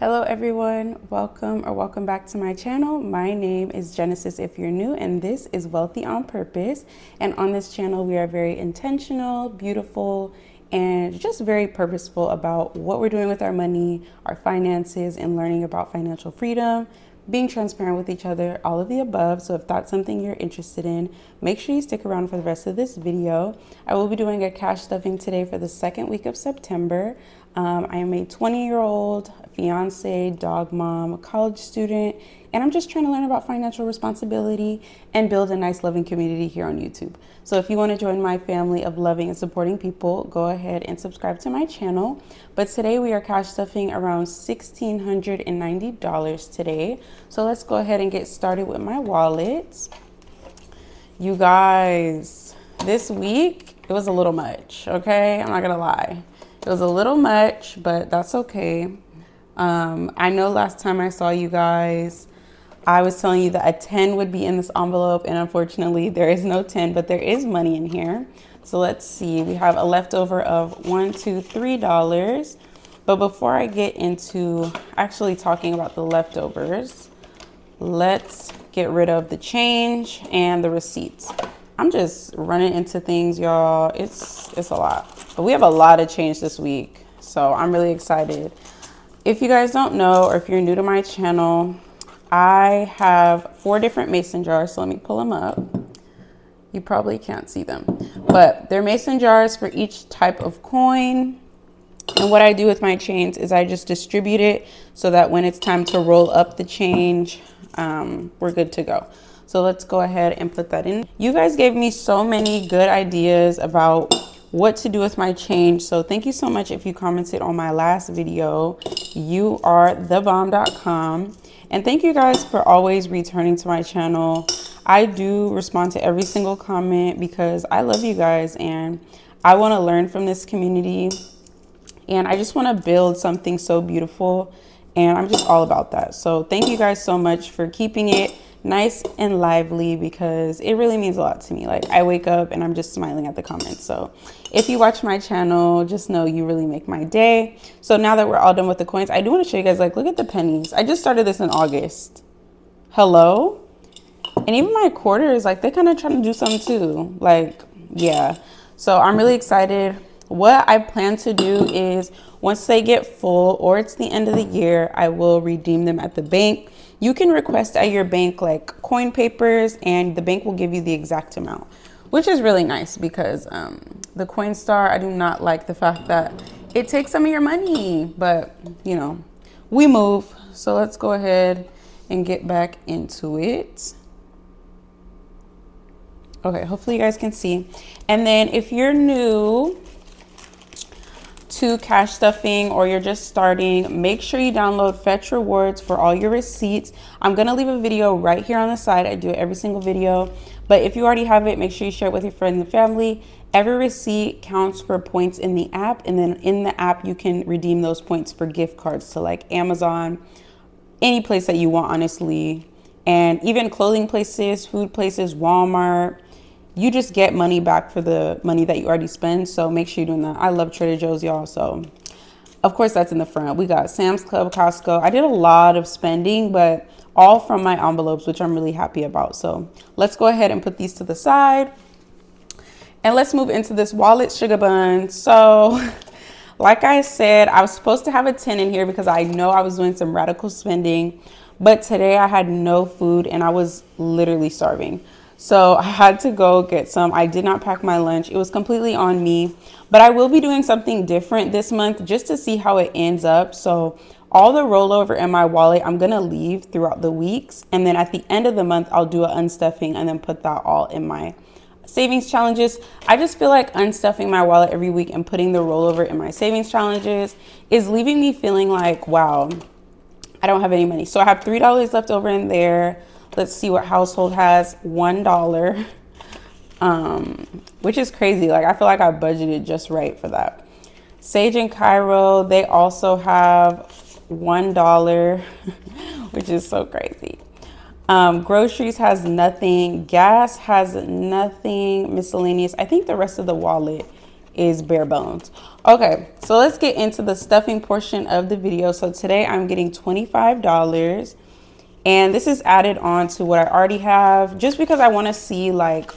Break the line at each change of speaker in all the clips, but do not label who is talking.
Hello everyone, welcome or welcome back to my channel. My name is Genesis if you're new and this is Wealthy on Purpose. And on this channel we are very intentional, beautiful, and just very purposeful about what we're doing with our money, our finances, and learning about financial freedom, being transparent with each other, all of the above. So if that's something you're interested in, make sure you stick around for the rest of this video. I will be doing a cash stuffing today for the second week of September. Um, I am a 20 year old fiance, dog mom, college student, and I'm just trying to learn about financial responsibility and build a nice, loving community here on YouTube. So if you want to join my family of loving and supporting people, go ahead and subscribe to my channel. But today we are cash stuffing around $1,690 today. So let's go ahead and get started with my wallet. You guys, this week it was a little much, okay? I'm not gonna lie. It was a little much, but that's okay. Um, I know last time I saw you guys, I was telling you that a 10 would be in this envelope, and unfortunately, there is no 10, but there is money in here. So let's see, we have a leftover of one, two, three dollars. But before I get into actually talking about the leftovers, let's get rid of the change and the receipts. I'm just running into things, y'all. It's it's a lot. But we have a lot of change this week. So I'm really excited. If you guys don't know, or if you're new to my channel, I have four different mason jars. So let me pull them up. You probably can't see them, but they're mason jars for each type of coin. And what I do with my chains is I just distribute it so that when it's time to roll up the change, um, we're good to go. So let's go ahead and put that in. You guys gave me so many good ideas about what to do with my change. So thank you so much if you commented on my last video. You are thebomb.com. And thank you guys for always returning to my channel. I do respond to every single comment because I love you guys and I want to learn from this community. And I just want to build something so beautiful. And I'm just all about that. So thank you guys so much for keeping it nice and lively because it really means a lot to me. Like I wake up and I'm just smiling at the comments. So if you watch my channel, just know you really make my day. So now that we're all done with the coins, I do want to show you guys like, look at the pennies. I just started this in August. Hello? And even my quarters, like they kind of trying to do something too. Like, yeah. So I'm really excited. What I plan to do is once they get full or it's the end of the year, I will redeem them at the bank you can request at your bank like coin papers and the bank will give you the exact amount, which is really nice because um, the Coinstar, I do not like the fact that it takes some of your money, but you know, we move. So let's go ahead and get back into it. Okay, hopefully you guys can see. And then if you're new, to cash stuffing or you're just starting, make sure you download Fetch Rewards for all your receipts. I'm gonna leave a video right here on the side. I do it every single video. But if you already have it, make sure you share it with your friends and family. Every receipt counts for points in the app. And then in the app, you can redeem those points for gift cards to like Amazon, any place that you want, honestly. And even clothing places, food places, Walmart, you just get money back for the money that you already spend. So make sure you're doing that. I love Trader Joe's, y'all. So of course that's in the front. We got Sam's Club, Costco. I did a lot of spending, but all from my envelopes, which I'm really happy about. So let's go ahead and put these to the side. And let's move into this wallet sugar bun. So like I said, I was supposed to have a 10 in here because I know I was doing some radical spending. But today I had no food and I was literally starving. So I had to go get some. I did not pack my lunch. It was completely on me. But I will be doing something different this month just to see how it ends up. So all the rollover in my wallet, I'm going to leave throughout the weeks. And then at the end of the month, I'll do an unstuffing and then put that all in my savings challenges. I just feel like unstuffing my wallet every week and putting the rollover in my savings challenges is leaving me feeling like, wow, I don't have any money. So I have $3 left over in there. Let's see what household has. $1. Um, which is crazy. Like I feel like I budgeted just right for that. Sage and Cairo, they also have $1, which is so crazy. Um, groceries has nothing. Gas has nothing. Miscellaneous. I think the rest of the wallet is bare bones. Okay, so let's get into the stuffing portion of the video. So today I'm getting $25 and this is added on to what I already have just because I want to see like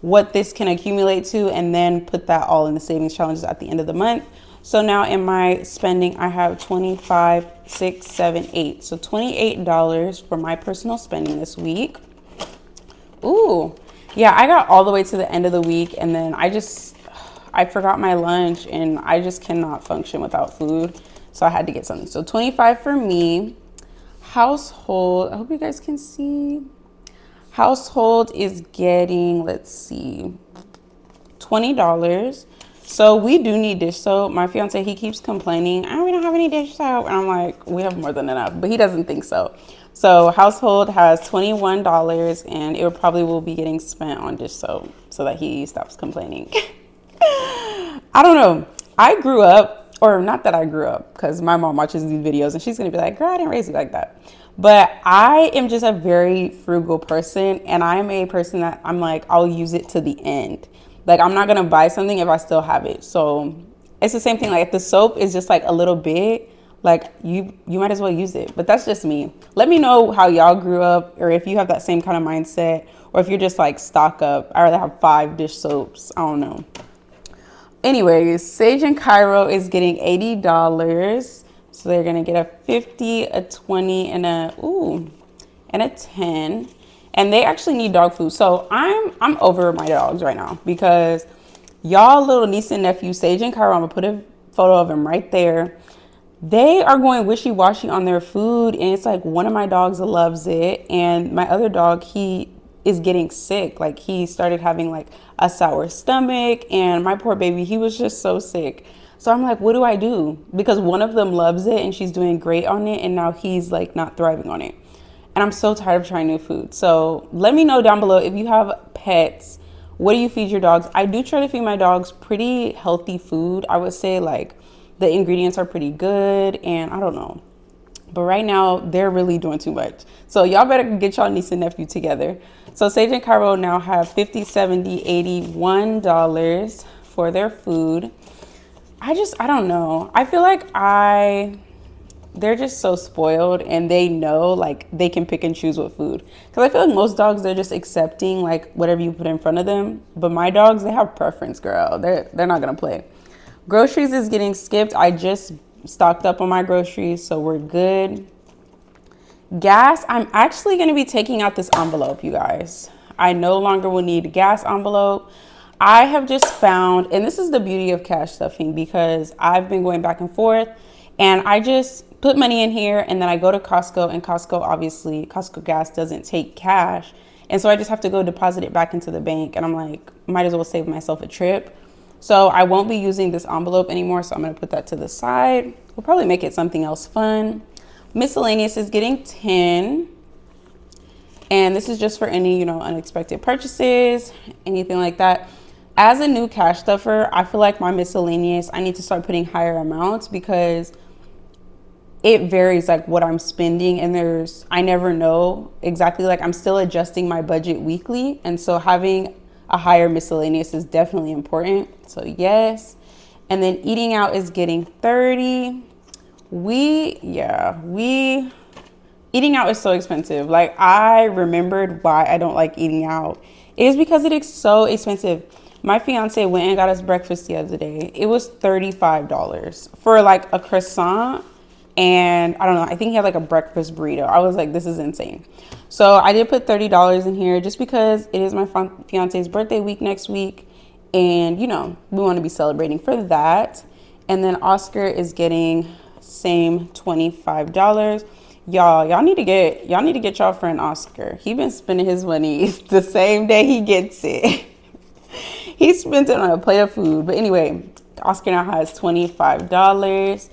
what this can accumulate to and then put that all in the savings challenges at the end of the month. So now in my spending, I have 25, 6, 7, 8. So $28 for my personal spending this week. Ooh, yeah, I got all the way to the end of the week and then I just, I forgot my lunch and I just cannot function without food. So I had to get something. So 25 for me. Household, I hope you guys can see. Household is getting, let's see, $20. So we do need dish soap. My fiance, he keeps complaining, oh, we don't have any dish soap. And I'm like, we have more than enough, but he doesn't think so. So household has $21 and it probably will be getting spent on dish soap so that he stops complaining. I don't know. I grew up, or not that I grew up, because my mom watches these videos and she's gonna be like, girl, I didn't raise you like that. But I am just a very frugal person and I'm a person that I'm like, I'll use it to the end. Like I'm not gonna buy something if I still have it. So it's the same thing. Like if the soap is just like a little bit, like you you might as well use it. But that's just me. Let me know how y'all grew up or if you have that same kind of mindset or if you're just like stock up. I rather have five dish soaps. I don't know. Anyways, Sage and Cairo is getting $80. So they're gonna get a 50, a 20, and a ooh, and a 10. And they actually need dog food. So I'm I'm over my dogs right now because y'all little niece and nephew, Sage and Cairo, I'm gonna put a photo of them right there they are going wishy-washy on their food and it's like one of my dogs loves it and my other dog he is getting sick. Like he started having like a sour stomach and my poor baby he was just so sick. So i'm like what do i do? Because one of them loves it and she's doing great on it and now he's like not thriving on it. And i'm so tired of trying new food. So let me know down below if you have pets. What do you feed your dogs? I do try to feed my dogs pretty healthy food. I would say like the ingredients are pretty good and I don't know. But right now they're really doing too much. So y'all better get y'all niece and nephew together. So Sage and Cairo now have 50, 70, 81 dollars for their food. I just I don't know. I feel like I they're just so spoiled and they know like they can pick and choose what food. Cuz I feel like most dogs they're just accepting like whatever you put in front of them, but my dogs they have preference, girl. They're they're not going to play. Groceries is getting skipped. I just stocked up on my groceries, so we're good. Gas, I'm actually going to be taking out this envelope, you guys. I no longer will need a gas envelope. I have just found, and this is the beauty of cash stuffing because I've been going back and forth and I just put money in here and then I go to Costco and Costco, obviously, Costco gas doesn't take cash. And so I just have to go deposit it back into the bank. And I'm like, might as well save myself a trip. So I won't be using this envelope anymore. So I'm gonna put that to the side. We'll probably make it something else fun. Miscellaneous is getting 10. And this is just for any, you know, unexpected purchases, anything like that. As a new cash stuffer, I feel like my miscellaneous, I need to start putting higher amounts because it varies like what I'm spending and there's I never know exactly like I'm still adjusting my budget weekly and so having a higher miscellaneous is definitely important. So yes. And then eating out is getting 30. We, yeah, we, eating out is so expensive. Like I remembered why I don't like eating out. It is because it is so expensive. My fiance went and got us breakfast the other day. It was $35 for like a croissant and I don't know, I think he had like a breakfast burrito. I was like, this is insane. So I did put $30 in here just because it is my fiance's birthday week next week. And you know, we want to be celebrating for that. And then Oscar is getting same $25. Y'all, y'all need to get y'all need to get y'all friend Oscar. He been spending his money the same day he gets it. he spent it on a plate of food. But anyway, Oscar now has $25.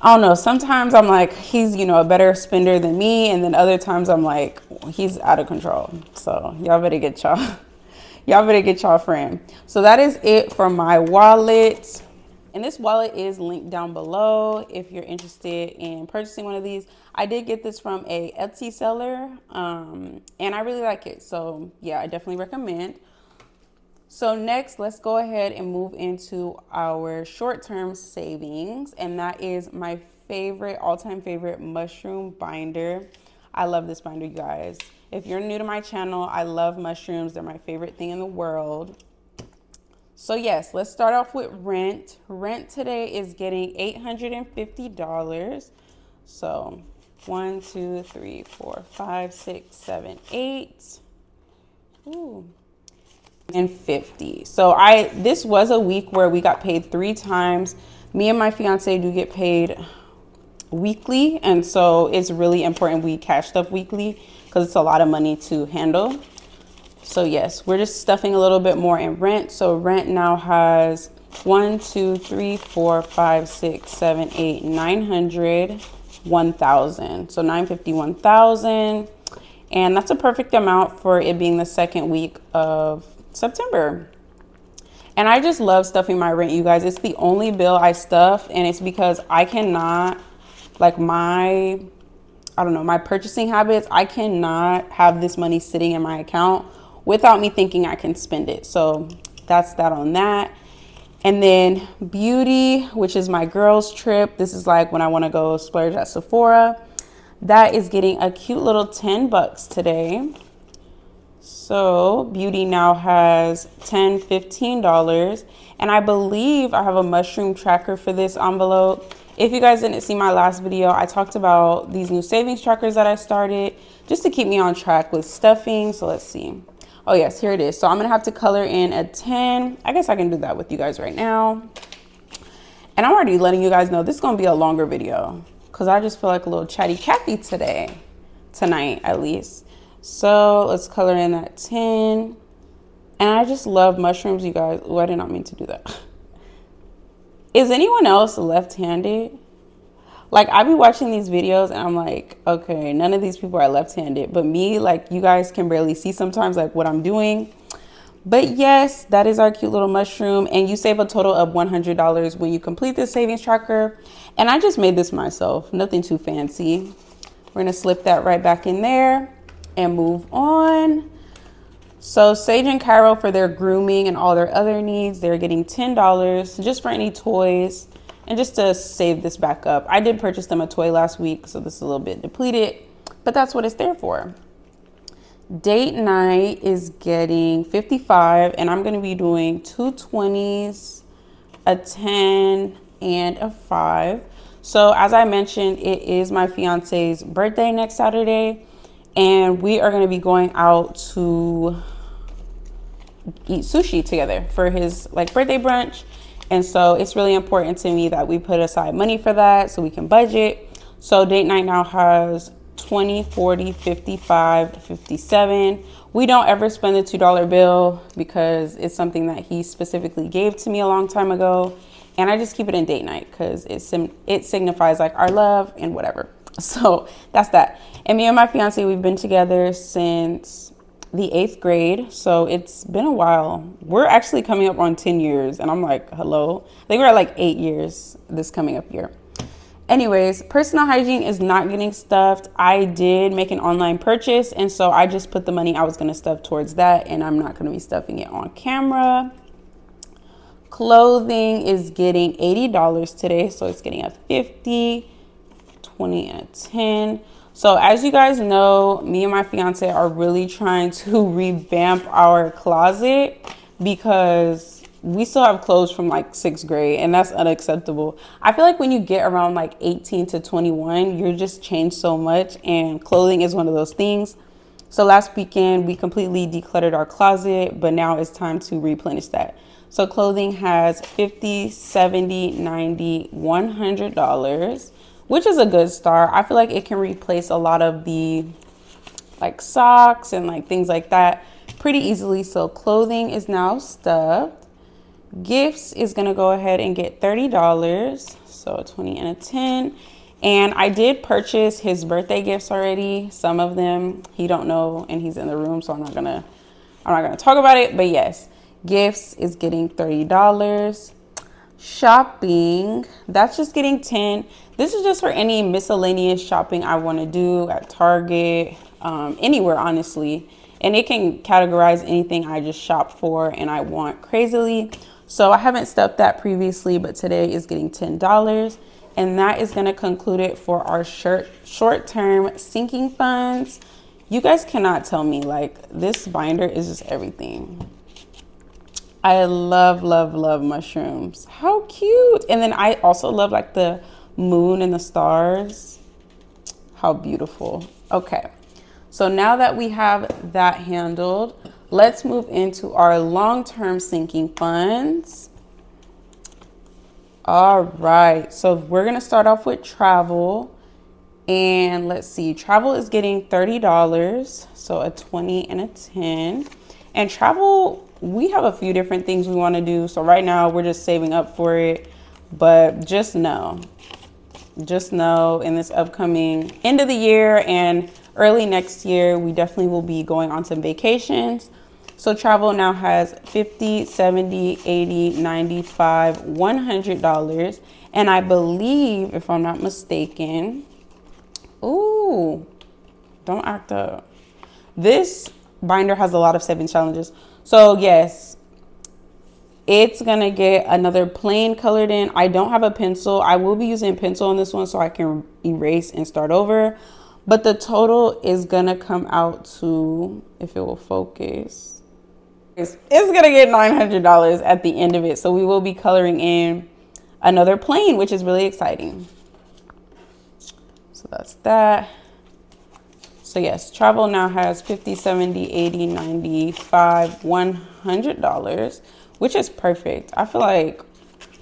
I don't know. Sometimes I'm like, he's, you know, a better spender than me. And then other times I'm like, he's out of control. So y'all better get y'all, y'all better get y'all friend. So that is it for my wallet. And this wallet is linked down below if you're interested in purchasing one of these. I did get this from a Etsy seller um, and I really like it. So yeah, I definitely recommend. So next, let's go ahead and move into our short-term savings. And that is my favorite, all-time favorite mushroom binder. I love this binder, you guys. If you're new to my channel, I love mushrooms. They're my favorite thing in the world. So yes, let's start off with rent. Rent today is getting $850. So one, two, three, four, five, six, seven, eight. Ooh. And 50. So I this was a week where we got paid three times. Me and my fiance do get paid weekly, and so it's really important we cash stuff weekly because it's a lot of money to handle. So yes, we're just stuffing a little bit more in rent. So rent now has one, two, three, four, five, six, seven, eight, nine hundred, one thousand. So nine fifty, one thousand. And that's a perfect amount for it being the second week of September. And I just love stuffing my rent, you guys. It's the only bill I stuff, and it's because I cannot, like my, I don't know, my purchasing habits, I cannot have this money sitting in my account without me thinking I can spend it. So that's that on that. And then beauty, which is my girls trip. This is like when I want to go splurge at Sephora. That is getting a cute little 10 bucks today. So beauty now has 10, $15. And I believe I have a mushroom tracker for this envelope. If you guys didn't see my last video, I talked about these new savings trackers that I started just to keep me on track with stuffing. So let's see. Oh yes, here it is. So I'm gonna have to color in a 10. I guess I can do that with you guys right now. And I'm already letting you guys know this is gonna be a longer video because I just feel like a little chatty Cathy today, tonight at least. So let's color in that 10. And I just love mushrooms, you guys. Oh, I did not mean to do that. Is anyone else left-handed? Like I be watching these videos and I'm like, okay, none of these people are left-handed, but me, like you guys can barely see sometimes like what I'm doing. But yes, that is our cute little mushroom and you save a total of $100 when you complete this savings tracker. And I just made this myself, nothing too fancy. We're gonna slip that right back in there and move on. So Sage and Cairo for their grooming and all their other needs, they're getting $10 just for any toys. And just to save this back up, I did purchase them a toy last week, so this is a little bit depleted, but that's what it's there for. Date night is getting 55, and I'm gonna be doing two 20s, a 10, and a 5. So as I mentioned, it is my fiance's birthday next Saturday, and we are gonna be going out to eat sushi together for his like birthday brunch and so it's really important to me that we put aside money for that so we can budget. So date night now has 20, 40, 55, 57. We don't ever spend the $2 bill because it's something that he specifically gave to me a long time ago. And I just keep it in date night because it, it signifies like our love and whatever. So that's that. And me and my fiance, we've been together since the eighth grade. So it's been a while. We're actually coming up on 10 years. And I'm like, hello. Think we're at like eight years this coming up year. Anyways, personal hygiene is not getting stuffed. I did make an online purchase. And so I just put the money I was to stuff towards that. And I'm not to be stuffing it on camera. Clothing is getting $80 today. So it's getting a 50, 20, and a 10. So as you guys know, me and my fiance are really trying to revamp our closet because we still have clothes from like sixth grade and that's unacceptable. I feel like when you get around like 18 to 21, you're just changed so much and clothing is one of those things. So last weekend we completely decluttered our closet, but now it's time to replenish that. So clothing has 50, 70, 90, 100 dollars which is a good start. I feel like it can replace a lot of the like socks and like things like that pretty easily. So clothing is now stuffed. Gifts is gonna go ahead and get $30. So a 20 and a 10. And I did purchase his birthday gifts already. Some of them he don't know and he's in the room, so I'm not gonna I'm not gonna talk about it. But yes, gifts is getting $30 shopping that's just getting 10 this is just for any miscellaneous shopping i want to do at target um, anywhere honestly and it can categorize anything I just shop for and I want crazily. So I haven't stuffed that previously, but today is getting $10. And that is gonna conclude it for our short-term sinking funds. You guys cannot tell me, like this binder is just everything. I love, love, love mushrooms. How cute. And then I also love like the moon and the stars. How beautiful. Okay. So now that we have that handled, let's move into our long-term sinking funds. All right, so we're gonna start off with travel. And let's see, travel is getting $30, so a 20 and a 10. And travel, we have a few different things we wanna do. So right now we're just saving up for it, but just know, just know in this upcoming end of the year and early next year, we definitely will be going on some vacations. So travel now has 50, 70, 80, 95, $100. And I believe, if I'm not mistaken, ooh, don't act up. This binder has a lot of seven challenges. So yes, it's gonna get another plane colored in. I don't have a pencil. I will be using pencil on this one so I can erase and start over. But the total is gonna come out to, if it will focus, it's, it's gonna get $900 at the end of it. So we will be coloring in another plane, which is really exciting. So that's that. So yes, travel now has 50, 70, 80, 95, $100, which is perfect. I feel like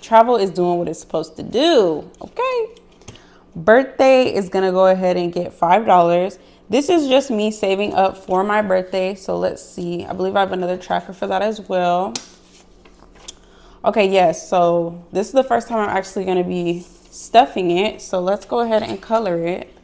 travel is doing what it's supposed to do, okay? Birthday is gonna go ahead and get $5. This is just me saving up for my birthday. So let's see, I believe I have another tracker for that as well. Okay, yes, so this is the first time I'm actually gonna be stuffing it. So let's go ahead and color it.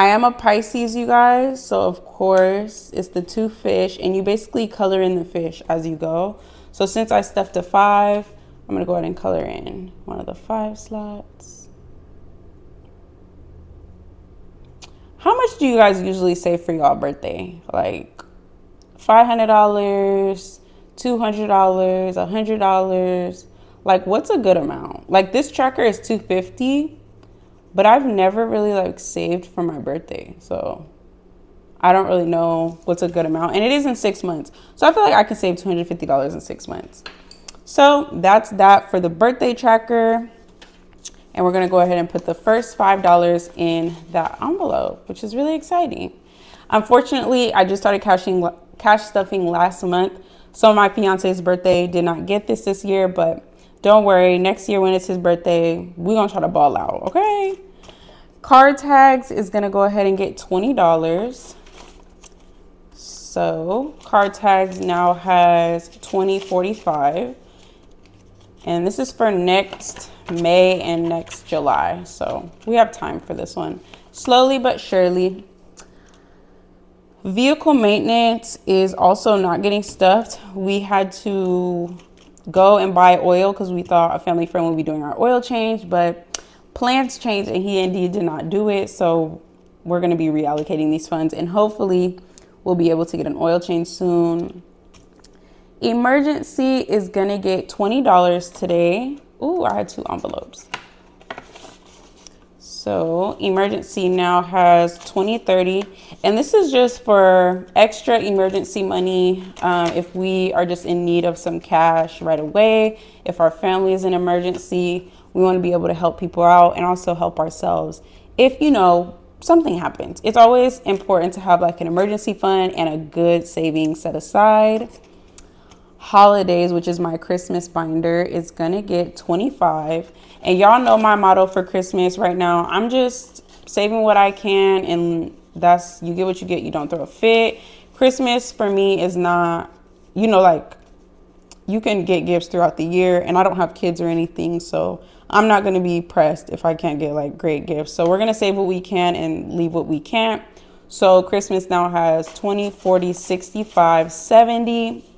I am a Pisces, you guys. So of course, it's the two fish and you basically color in the fish as you go. So since I stuffed a five, I'm gonna go ahead and color in one of the five slots. How much do you guys usually save for y'all birthday? Like $500, $200, $100? Like what's a good amount? Like this tracker is 250 but I've never really like saved for my birthday. So I don't really know what's a good amount. And it is in six months. So I feel like I can save $250 in six months. So that's that for the birthday tracker. And we're gonna go ahead and put the first $5 in that envelope, which is really exciting. Unfortunately, I just started cashing, cash stuffing last month. So my fiance's birthday did not get this this year, but don't worry, next year when it's his birthday, we're gonna try to ball out, okay? Card tags is gonna go ahead and get $20. So card tags now has 2045. And this is for next May and next July. So we have time for this one. Slowly but surely. Vehicle maintenance is also not getting stuffed. We had to go and buy oil because we thought a family friend would be doing our oil change, but plans changed and he indeed did not do it. So we're going to be reallocating these funds and hopefully we'll be able to get an oil change soon. Emergency is gonna get $20 today. Ooh, I had two envelopes. So emergency now has 2030, and this is just for extra emergency money um, if we are just in need of some cash right away. If our family is in emergency, we want to be able to help people out and also help ourselves. If you know something happens, it's always important to have like an emergency fund and a good savings set aside holidays, which is my Christmas binder, is gonna get 25. And y'all know my motto for Christmas right now. I'm just saving what I can and that's you get what you get, you don't throw a fit. Christmas for me is not, you know, like you can get gifts throughout the year and I don't have kids or anything, so I'm not gonna be pressed if I can't get like great gifts. So we're gonna save what we can and leave what we can't. So Christmas now has 20, 40, 65, 70,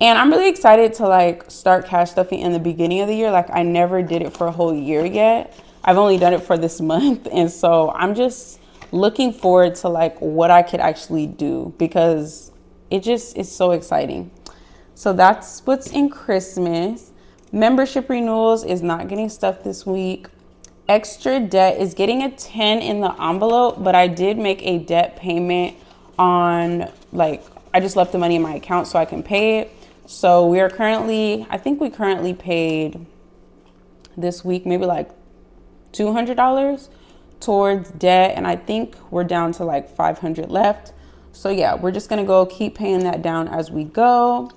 and I'm really excited to like start cash stuffing in the beginning of the year. Like I never did it for a whole year yet. I've only done it for this month. And so I'm just looking forward to like what I could actually do because it just is so exciting. So that's what's in Christmas. Membership renewals is not getting stuff this week. Extra debt is getting a 10 in the envelope, but I did make a debt payment on like I just left the money in my account so I can pay it. So we are currently, I think we currently paid this week maybe like $200 towards debt and I think we're down to like 500 left. So yeah, we're just gonna go keep paying that down as we go.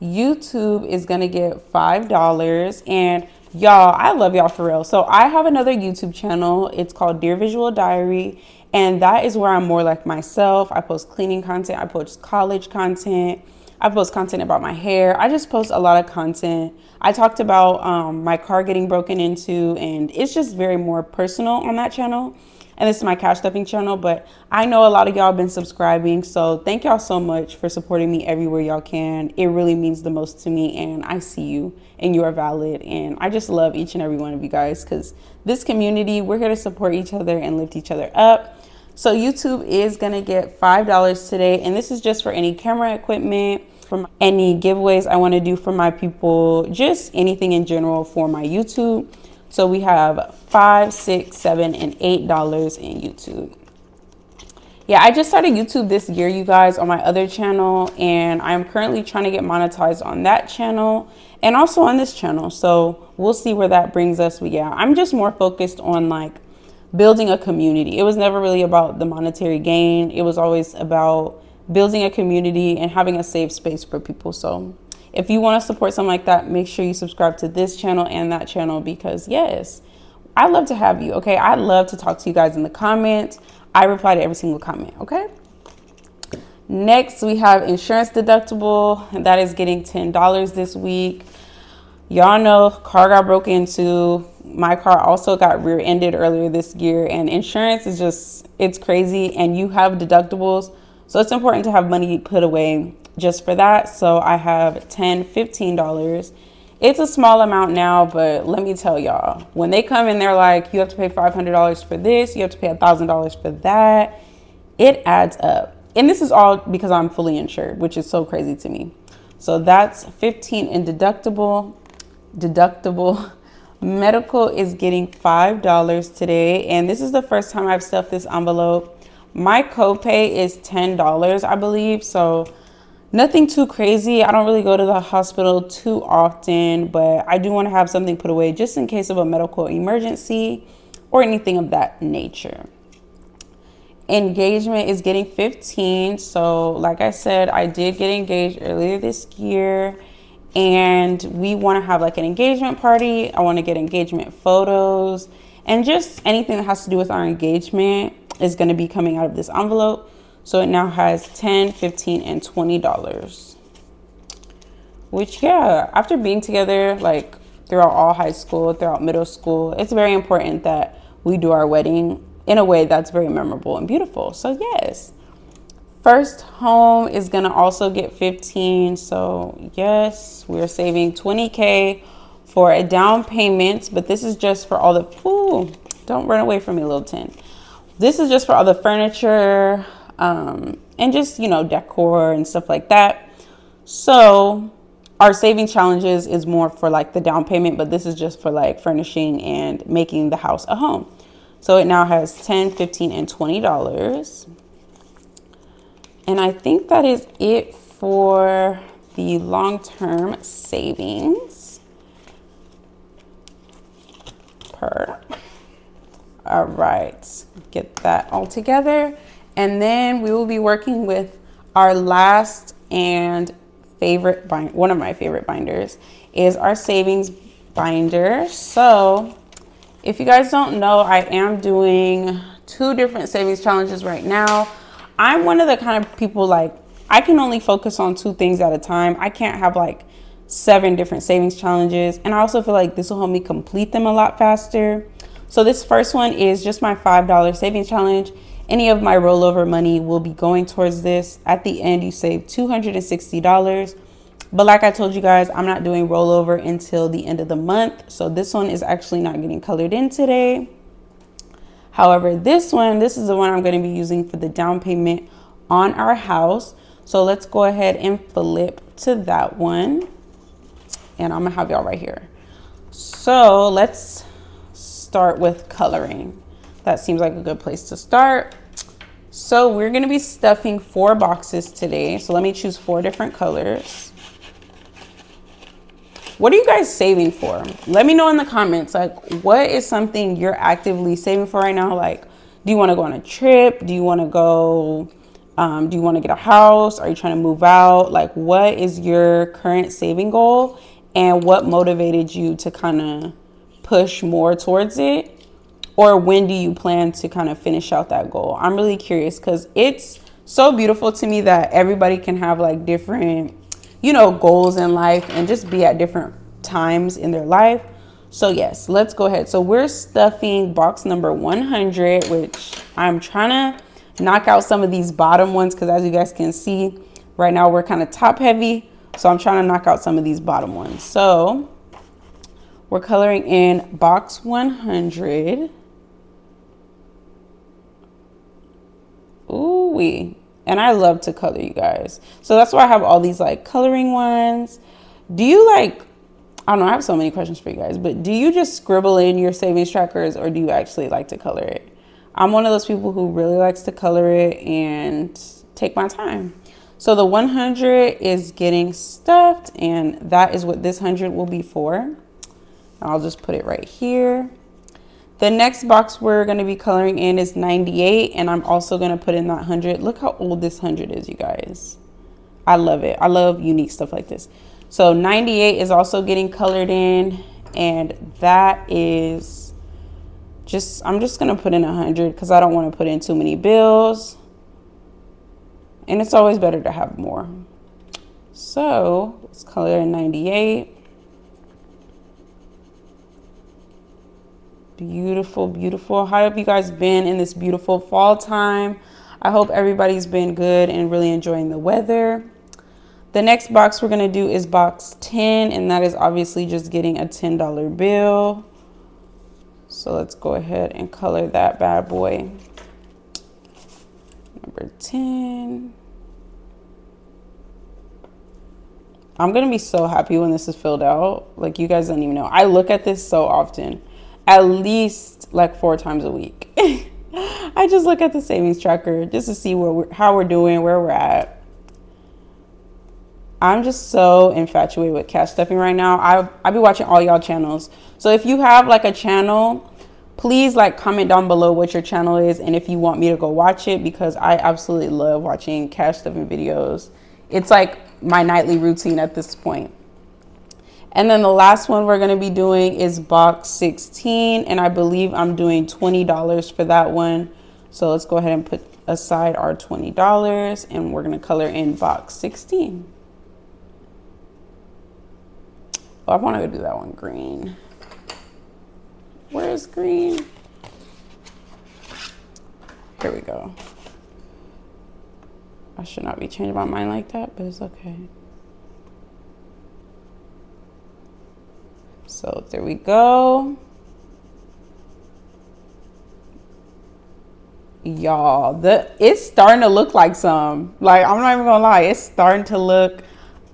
YouTube is gonna get $5 and y'all, I love y'all for real. So I have another YouTube channel. It's called Dear Visual Diary and that is where I'm more like myself. I post cleaning content, I post college content, I post content about my hair. I just post a lot of content. I talked about um, my car getting broken into, and it's just very more personal on that channel. And this is my cash stuffing channel, but I know a lot of y'all have been subscribing. So thank y'all so much for supporting me everywhere y'all can. It really means the most to me, and I see you, and you are valid. And I just love each and every one of you guys because this community, we're here to support each other and lift each other up. So YouTube is gonna get $5 today, and this is just for any camera equipment, from any giveaways I wanna do for my people, just anything in general for my YouTube. So we have five, six, seven, and eight dollars in YouTube. Yeah, I just started YouTube this year, you guys, on my other channel, and I'm currently trying to get monetized on that channel and also on this channel. So we'll see where that brings us. But yeah, I'm just more focused on like building a community. It was never really about the monetary gain. It was always about building a community and having a safe space for people. So if you want to support something like that, make sure you subscribe to this channel and that channel because yes, I love to have you. Okay. I love to talk to you guys in the comments. I reply to every single comment. Okay. Next, we have insurance deductible, and that is getting $10 this week. Y'all know car got broken into my car also got rear-ended earlier this year and insurance is just it's crazy and you have deductibles so it's important to have money put away just for that. So i have 10 15 dollars. It's a small amount now but let me tell y'all when they come in they're like you have to pay $500 for this you have to pay $1000 for that it adds up. And this is all because i'm fully insured which is so crazy to me. So that's 15 in deductible deductible. Medical is getting $5 today, and this is the first time I've stuffed this envelope. My copay is $10, I believe, so nothing too crazy. I don't really go to the hospital too often, but I do want to have something put away just in case of a medical emergency or anything of that nature. Engagement is getting 15. So, like I said, I did get engaged earlier this year and we want to have like an engagement party. I want to get engagement photos and just anything that has to do with our engagement is going to be coming out of this envelope. So it now has 10, 15, and $20. Which, yeah, after being together like throughout all high school, throughout middle school, it's very important that we do our wedding in a way that's very memorable and beautiful. So, yes. First home is gonna also get 15. So yes, we're saving 20K for a down payment, but this is just for all the, ooh, don't run away from me, little 10. This is just for all the furniture um, and just, you know, decor and stuff like that. So our saving challenges is more for like the down payment, but this is just for like furnishing and making the house a home. So it now has 10, 15, and $20. And I think that is it for the long-term savings per. All right, get that all together. And then we will be working with our last and favorite bind, one of my favorite binders is our savings binder. So if you guys don't know, I am doing two different savings challenges right now. I'm one of the kind of people like I can only focus on two things at a time. I can't have like seven different savings challenges. And I also feel like this will help me complete them a lot faster. So this first one is just my $5 savings challenge. Any of my rollover money will be going towards this. At the end, you save $260. But like I told you guys, I'm not doing rollover until the end of the month. So this one is actually not getting colored in today. However, this one, this is the one I'm going to be using for the down payment on our house. So let's go ahead and flip to that one. And I'm gonna have y'all right here. So let's start with coloring. That seems like a good place to start. So we're gonna be stuffing four boxes today. So let me choose four different colors. What are you guys saving for? Let me know in the comments, like what is something you're actively saving for right now? Like, do you wanna go on a trip? Do you wanna go um, do you want to get a house? Are you trying to move out? Like, what is your current saving goal? And what motivated you to kind of push more towards it? Or when do you plan to kind of finish out that goal? I'm really curious because it's so beautiful to me that everybody can have like different, you know, goals in life and just be at different times in their life. So, yes, let's go ahead. So, we're stuffing box number 100, which I'm trying to knock out some of these bottom ones because as you guys can see right now we're kind of top heavy so I'm trying to knock out some of these bottom ones. So we're coloring in box 100 Ooh wee and I love to color you guys. So that's why I have all these like coloring ones. Do you like I don't know I have so many questions for you guys but do you just scribble in your savings trackers or do you actually like to color it? I'm one of those people who really likes to color it and take my time. So the 100 is getting stuffed and that is what this 100 will be for. I'll just put it right here. The next box we're to be coloring in is 98 and I'm also to put in that 100. Look how old this 100 is, you guys. I love it. I love unique stuff like this. So 98 is also getting colored in and that is just I'm just gonna put in a hundred because I don't want to put in too many bills and it's always better to have more. So let's color in 98 beautiful beautiful. How have you guys been in this beautiful fall time. I hope everybody's been good and really enjoying the weather. The next box we're going to do is box 10 and that is obviously just getting a $10 bill. So let's go ahead and color that bad boy. Number 10. I'm to be so happy when this is filled out. Like you guys don't even know. I look at this so often. At least like four times a week. I just look at the savings tracker just to see where we're, how we're doing, where we're at. I'm just so infatuated with cash stuffing right now. I I be watching all y'all channels. So if you have like a channel please like comment down below what your channel is and if you want me to go watch it because I absolutely love watching cash stuffing videos. It's like my nightly routine at this point. And then the last one we're going to be doing is box 16 and I believe I'm doing $20 for that one. So let's go ahead and put aside our $20 and we're going to color in box 16. Oh, I want to do that one green. Where's green? Here we go. I should not be changing my mind like that, but it's okay. So there we go. Y'all, the it's starting to look like some. Like I'm not even gonna lie, it's starting to look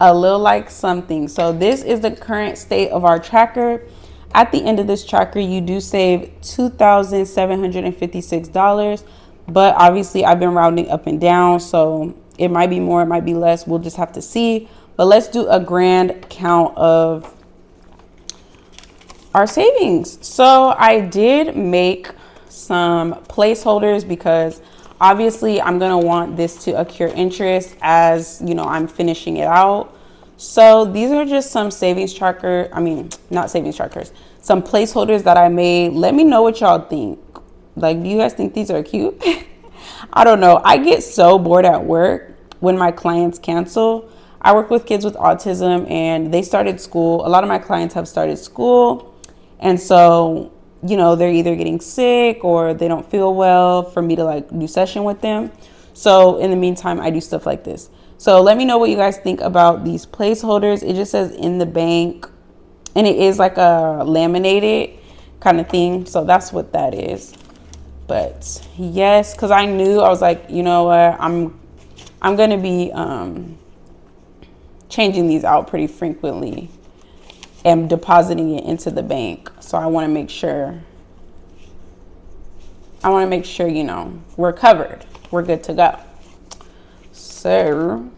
a little like something. So this is the current state of our tracker. At the end of this tracker, you do save $2,756, but obviously I've been rounding up and down, so it might be more, it might be less. We'll just have to see. But let's do a grand count of our savings. So I did make some placeholders because obviously I'm gonna want this to accrue interest as you know I'm finishing it out. So these are just some savings tracker, I mean, not savings trackers, some placeholders that I made. Let me know what y'all think. Like, do you guys think these are cute? I don't know. I get so bored at work when my clients cancel. I work with kids with autism and they started school. A lot of my clients have started school. And so, you know, they're either getting sick or they don't feel well for me to like do session with them. So in the meantime, I do stuff like this. So let me know what you guys think about these placeholders. It just says in the bank and it is like a laminated kind of thing. So that's what that is. But yes, because I knew I was like, you know what, I'm I'm gonna be um, changing these out pretty frequently and depositing it into the bank. So I want to make sure I want to make sure, you know, we're covered. We're good to go. So,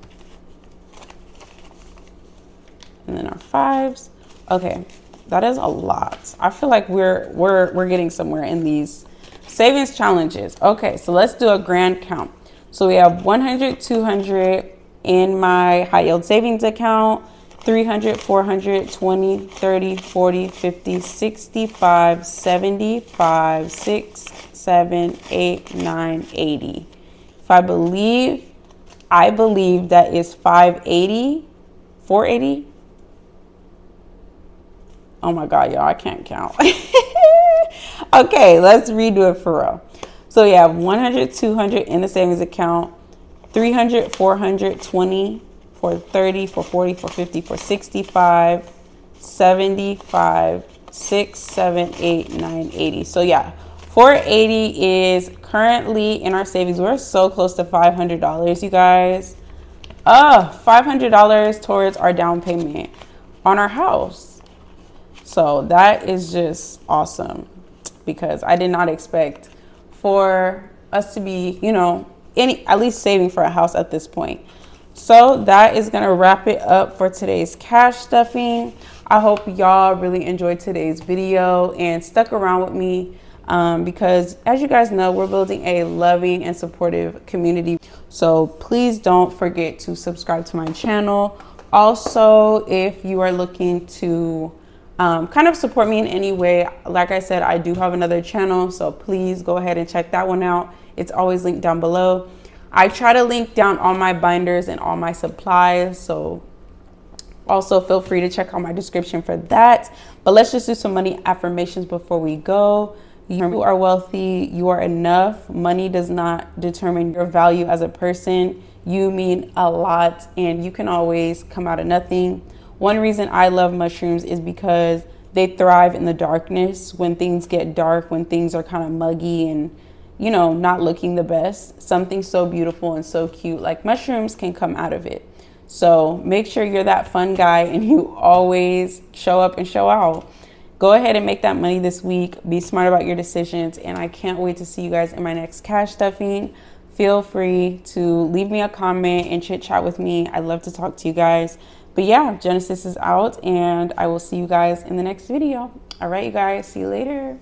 and then our fives. Okay, that is a lot. I feel like we're we're we're getting somewhere in these savings challenges. Okay, so let's do a grand count. So we have 100, 200 in my high yield savings account, 300, 400, 20, 30, 40, 50, 65, 75, 6, 7, 8, 9, 80. If I believe, I believe that is 580, 480. Oh my God, y'all, I can't count. okay, let's redo it for real. So you have 100, 200 in the savings account, 300, 400, 20, for 30, for 40, for 50, for 65, 75, 6, 7, 8, 9, 80. So yeah, 480 is currently in our savings. We're so close to $500, you guys. Uh, $500 towards our down payment on our house. So that is just awesome because I did not expect for us to be, you know, any at least saving for a house at this point. So that is gonna wrap it up for today's cash stuffing. I hope y'all really enjoyed today's video and stuck around with me um, because as you guys know, we're building a loving and supportive community. So please don't forget to subscribe to my channel. Also, if you are looking to um, kind of support me in any way, like I said, I do have another channel. So please go ahead and check that one out. It's always linked down below. I try to link down all my binders and all my supplies. So also feel free to check out my description for that. But let's just do some money affirmations before we go. You are wealthy. You are enough. Money does not determine your value as a person. You mean a lot and you can always come out of nothing. One reason I love mushrooms is because they thrive in the darkness when things get dark, when things are kind of muggy and you know, not looking the best, something so beautiful and so cute like mushrooms can come out of it. So make sure you're that fun guy and you always show up and show out. Go ahead and make that money this week. Be smart about your decisions. And I can't wait to see you guys in my next cash stuffing. Feel free to leave me a comment and chit chat with me. I'd love to talk to you guys. But yeah, Genesis is out and I will see you guys in the next video. All right, you guys, see you later.